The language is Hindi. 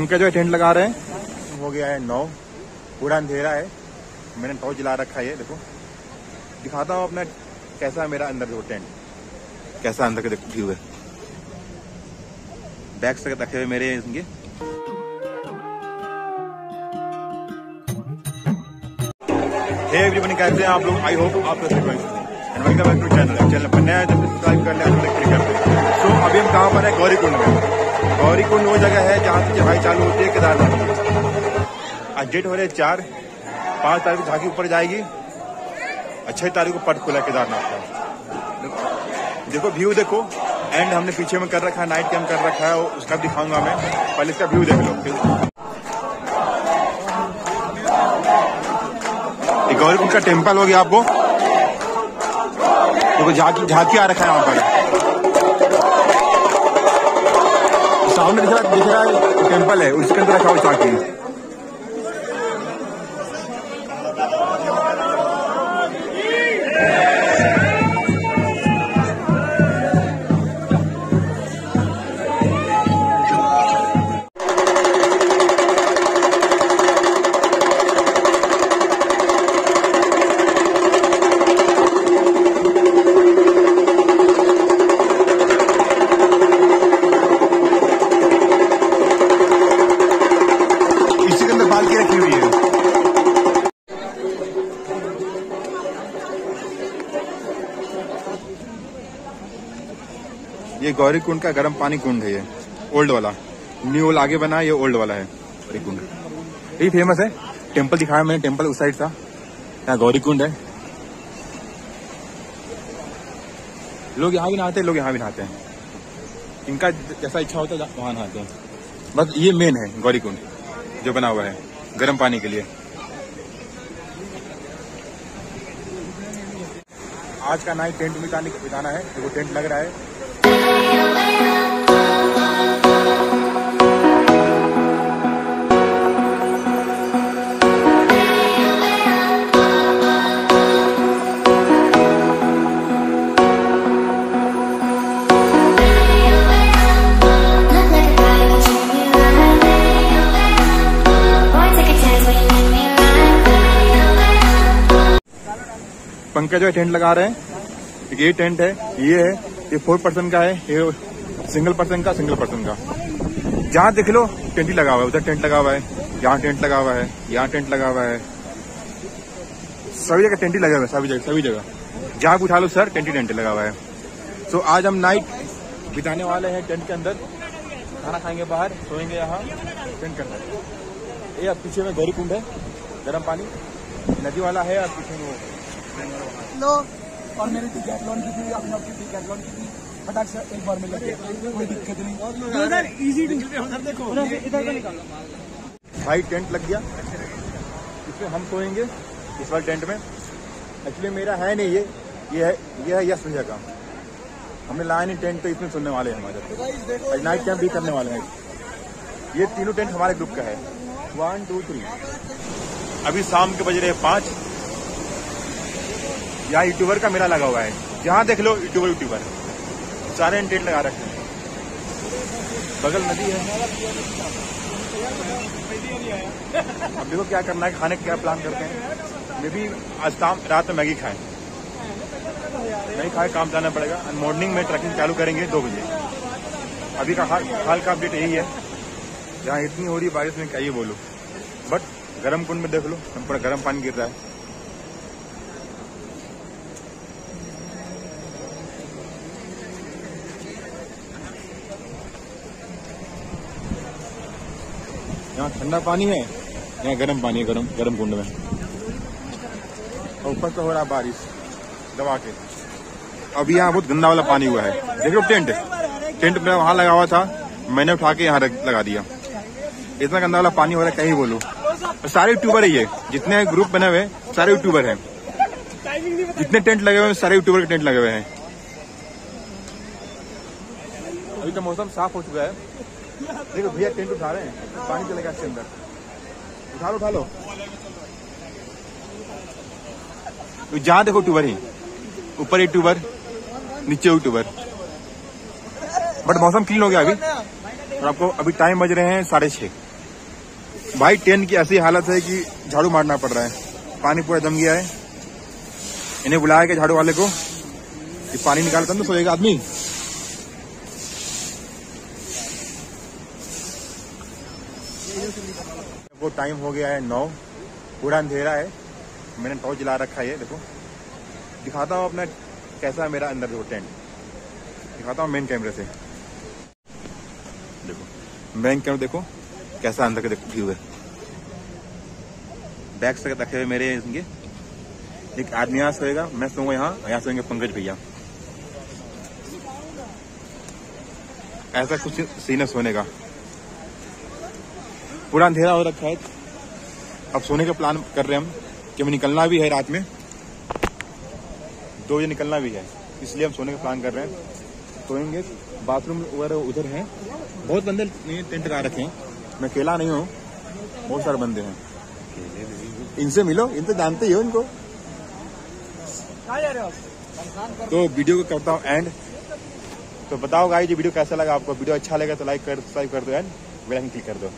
पंकज जो टेंट लगा रहे हैं। हो गया है नौ। पूरा अंधेरा है। मैंने टॉर्च जला रखा है देखो। दिखाता हूँ अपना कैसा मेरा अंदर जो टेंट। कैसा अंदर का व्यू है। तक रखे हुए मेरे इनके। एवरीवन कैसे हैं आप लोग? आई होप आप and welcome back to channel channel पर नया सब्सक्राइब ले क्लिक कर दे। सो अभी हम कहाँ पर है? गौरीकुंड में। गौरी कुंड वो जगह है जहाँ से चढ़ाई चालू होती है केदारनाथ। आज डेट हो रहे चार। पाँच तारीख को झांकी ऊपर जाएगी। और तारीख को पट खुला केदारनाथ का। देखो व्यू देखो। एंड हमने पीछे में कर रखा है नाइट कैम्प कर रखा है उसका दिखाऊँगा मैं। पहले इसका व्यू देख लो, फिर। गौरी कुंड का टेंपल हो गया आपको। देखो, झांकी झांकी आ रखा है वहाँ पर। सामने दिख रहा है टेंपल है उसके अंदर रखा हुआ झांकी ये गौरी कुंड का गर्म पानी कुंड है ये। ओल्ड वाला। न्यू वाला आगे बना ये ओल्ड वाला है। गौरी कुंड। यही फ़ेमस है। टेंपल दिखाया मैंने टेंपल उस साइड था। यहाँ गौरी कुंड है। लोग यहाँ भी नहाते हैं, लोग यहाँ भी नहाते हैं। इनका जैसा इच्छा होता है वहाँ नहाते हैं। बस ये मेन है, गौरी कुंड, जो बना हुआ है, गर्म पानी के लिए। आज का नाइट टेंट बिताने बिताना है, देखो टेंट लग रहा है। पंकज जो टेंट लगा रहे हैं। ये टेंट है ये है। ये फोर पर्सन का है ये सिंगल पर्सन का सिंगल पर्सन का। जहाँ देख लो टेंट लगा हुआ है उधर टेंट लगा हुआ है यहाँ टेंट लगा हुआ है यहाँ टेंट लगा हुआ है। सभी जगह टेंट ही लगा हुआ है सभी जगह सभी जगह। जहाँ उठा लो सर टेंट ही टेंट लगा हुआ है। सो so, आज हम नाइट बिताने वाले हैं टेंट के अंदर। खाना खाएँगे बाहर सोएँगे यहाँ टेंट के अंदर। ये अब पीछे में गौरी कुंड है गर्म पानी। नदी वाला है और पीछे में वो। और मेरी डिकैथलॉन की थी अपने आपकी डिकैथलॉन की थी फटाक से एक बार में लगे कोई दिक्कत नहीं। उधर इजी उधर देखो इधर को निकालो। भाई टेंट लग गया। इसमें हम सोएँगे इस बार टेंट में। एक्चुअली मेरा है नहीं ये। ये है ये है यश भैया का। हमने लाया नहीं टेंट तो इसमें सुनने वाले हैं हमारे। आज नाइट कैंप भी करने वाले हैं। ये तीनों टेंट हमारे ग्रुप का है। वन टू थ्री अभी शाम के बज रहे हैं पाँच। यहाँ यूट्यूबर का मेला लगा हुआ है। जहाँ देख लो यूट्यूबर यूट्यूबर। सारे टेंट लगा रखे हैं। बगल नदी है। अब देखो क्या करना है, खाने का क्या प्लान करते हैं। मे भी आज शाम, रात में मैगी खाएँ। नहीं खाए, काम जाना पड़ेगा। और मॉर्निंग में ट्रैकिंग चालू करेंगे दो बजे। अभी का हाल का अपडेट यही है। जहाँ इतनी हो रही बारिश, में क्या ही बोलूँ। बट गर्म कुंड में देख लो, हम पूरा गर्म पानी गिर रहा है। यहाँ ठंडा पानी है, यहाँ गर्म पानी है, गर्म गर्म कुंड में। ऊपर से हो रहा बारिश, दबा के। अभी यहाँ बहुत गंदा वाला पानी हुआ है। देखो टेंट टेंट मेरा वहाँ लगा हुआ था, मैंने उठा के यहाँ लगा दिया। इतना गंदा वाला पानी हो रहा है, कहीं बोलो। सारे यूट्यूबर है ये। जितने ग्रुप बने हुए सारे यूट्यूबर हैं। जितने टेंट लगे हुए हैं, सारे यूट्यूबर के टेंट लगे हुए हैं। अभी तो मौसम साफ़ हो चुका है। देखो, भैया टेंट उठा रहे हैं। पानी चलेगा इसके अंदर। उठा लो उठा लो तो जहाँ देखो यूट्यूबर ही। ऊपर एक ट्यूबर, नीचे यूट्यूबर बट मौसम क्लीन हो गया अभी। और आपको अभी टाइम बज रहे हैं साढ़े छः भाई, टेंट की ऐसी हालत है कि झाड़ू मारना पड़ रहा है। पानी पूरा जम गया है। इन्हें बुलाया गया झाड़ू वाले को कि पानी निकालता ना सोएगा आदमी। टाइम हो गया है नौ। पूरा अंधेरा है। मैंने टॉर्च जला रखा है देखो। दिखाता हूँ अपना कैसा है मेरा अंदर देखो टेंट दिखाता हूँ मेन कैमरे से। देखो मेन कैमरा देखो, कैसा अंदर का व्यू है। बैग से रखे हुए मेरे इनके एक आदमी यहाँ सोएगा मैं सोऊँगा यहाँ यहाँ सोएँगे पंकज भैया। ऐसा कुछ सीन है सोने का। पूरा अंधेरा हो रखा है। अब सोने का प्लान कर रहे हैं हम कि हमें निकलना भी है रात में। दो बजे निकलना भी है, इसलिए हम सोने का प्लान कर रहे हैं। सोएँगे, बाथरूम वगैरह उधर है। बहुत बंदे नहीं टेंट लगा रखे हैं। मैं अकेला नहीं हूँ, बहुत सारे बंदे हैं। इनसे मिलो इनसे जानते ही हो इनको। जा तो वीडियो को करता हूँ एंड तो बताओ गाई ये वीडियो कैसा लगा आपको? वीडियो अच्छा लगा तो लाइक कर सब्सक्राइब कर दो एंड बेल आइकन क्लिक कर दो।